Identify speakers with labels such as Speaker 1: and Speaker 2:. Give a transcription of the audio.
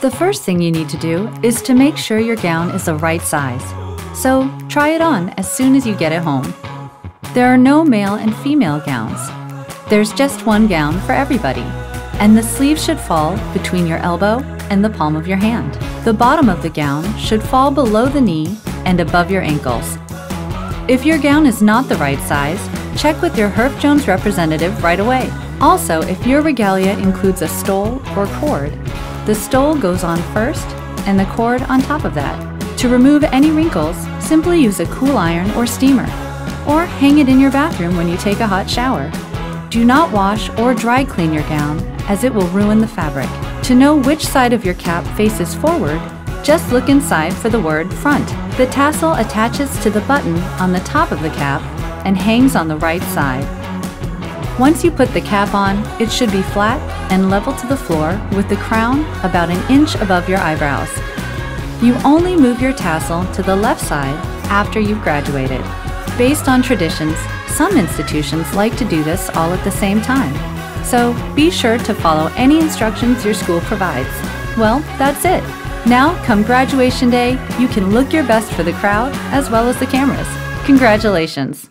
Speaker 1: The first thing you need to do is to make sure your gown is the right size. So try it on as soon as you get it home. There are no male and female gowns. There's just one gown for everybody, and the sleeve should fall between your elbow and the palm of your hand. The bottom of the gown should fall below the knee and above your ankles. If your gown is not the right size, check with your Herff Jones representative right away. Also, if your regalia includes a stole or cord, the stole goes on first and the cord on top of that. To remove any wrinkles, simply use a cool iron or steamer, or hang it in your bathroom when you take a hot shower. Do not wash or dry clean your gown, as it will ruin the fabric. To know which side of your cap faces forward, just look inside for the word front. The tassel attaches to the button on the top of the cap and hangs on the right side. Once you put the cap on, it should be flat and level to the floor with the crown about an inch above your eyebrows. You only move your tassel to the left side after you've graduated. Based on traditions, some institutions like to do this all at the same time. So be sure to follow any instructions your school provides. Well, that's it. Now, come graduation day, you can look your best for the crowd as well as the cameras. Congratulations!